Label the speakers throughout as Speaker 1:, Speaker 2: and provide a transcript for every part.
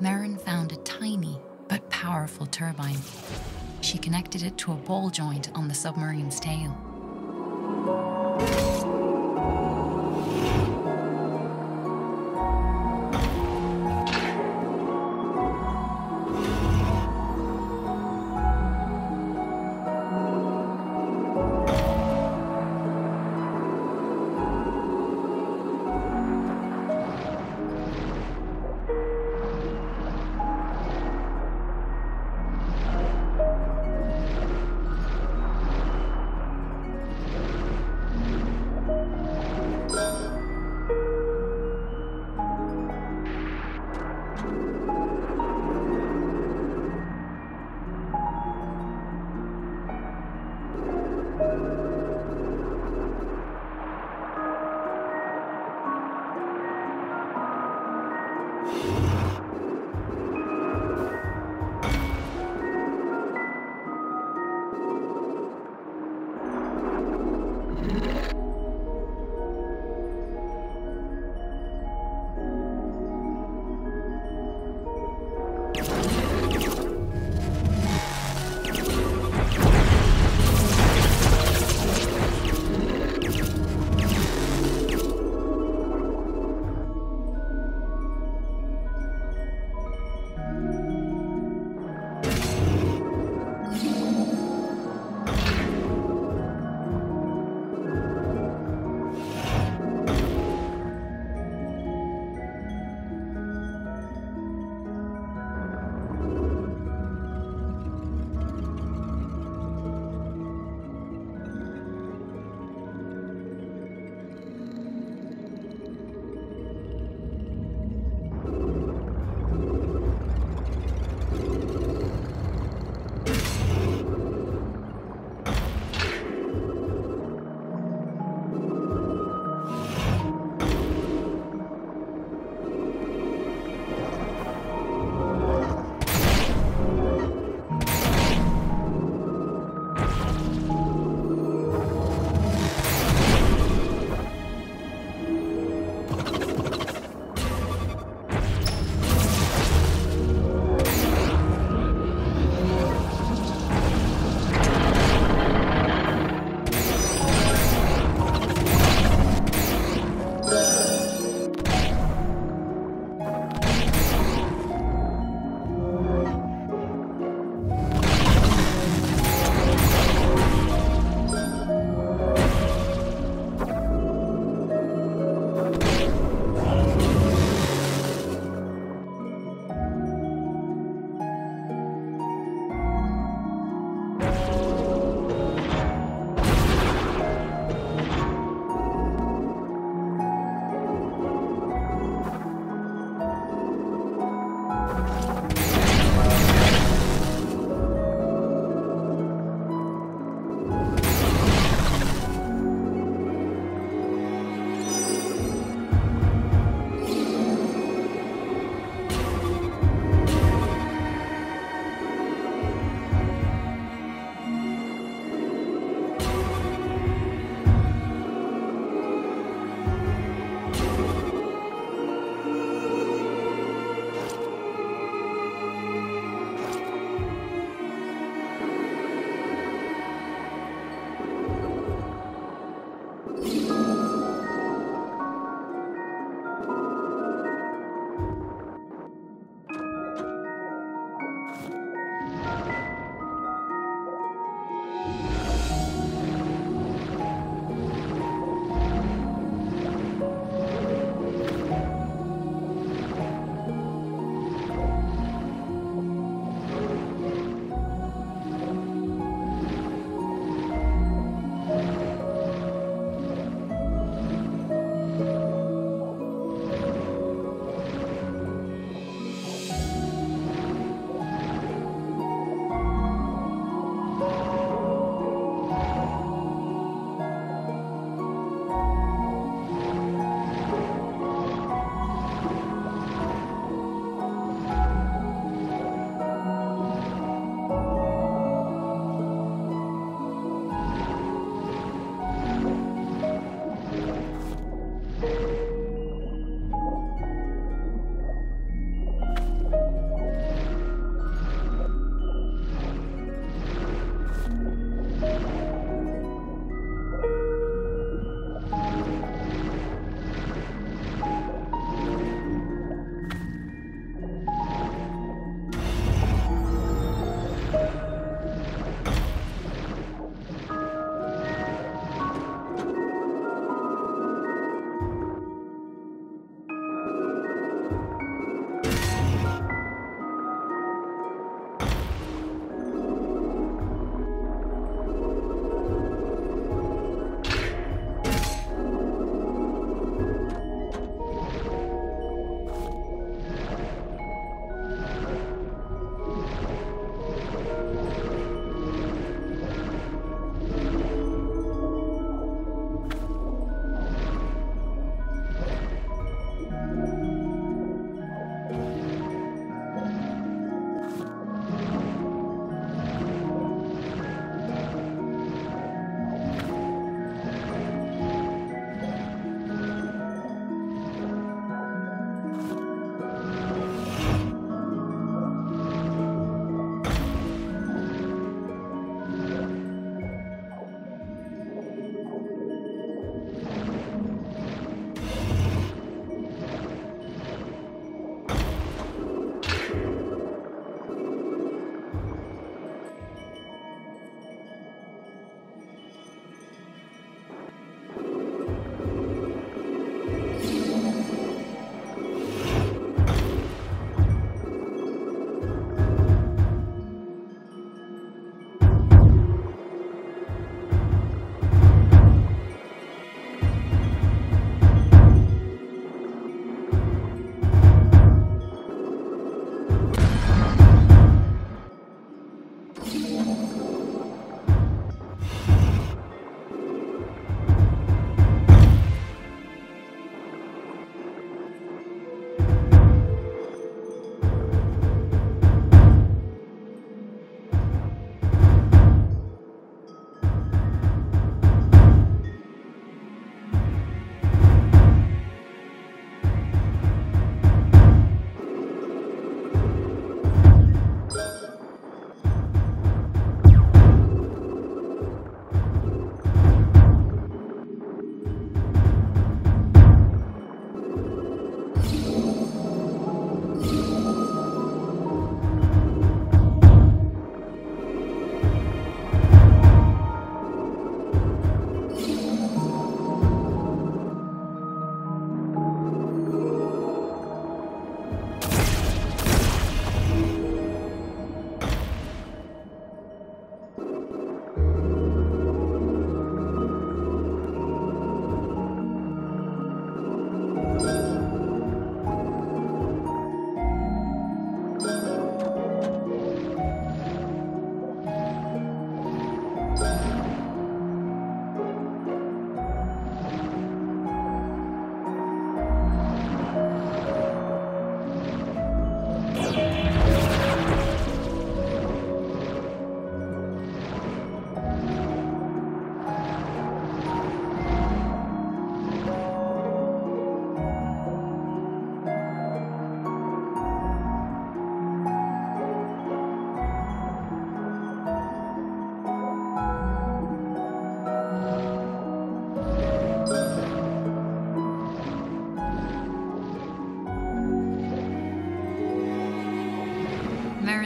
Speaker 1: Merryn found a tiny but powerful turbine. She connected it to a ball joint on the submarine's tail.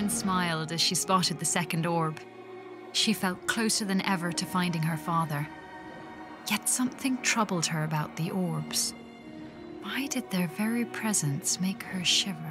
Speaker 1: Smiled as she spotted the second orb. She felt closer than ever to finding her father. Yet something troubled her about the orbs. Why did their very presence make her shiver?